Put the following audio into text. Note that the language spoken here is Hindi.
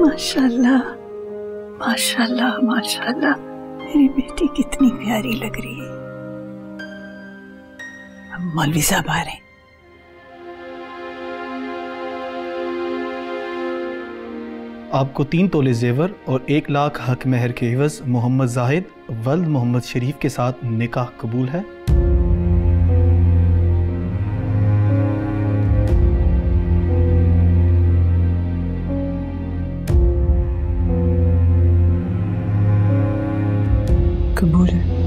माशाल्लाह माशाल्लाह माशाल्लाह। मेरी बेटी कितनी प्यारी लग रही है। मौलवी साहब आ रहे हैं। आपको तीन तोले जेवर और एक लाख हक महर के एवज मोहम्मद जाहिद, वल्द मोहम्मद शरीफ के साथ निकाह कबूल है। कबूल है।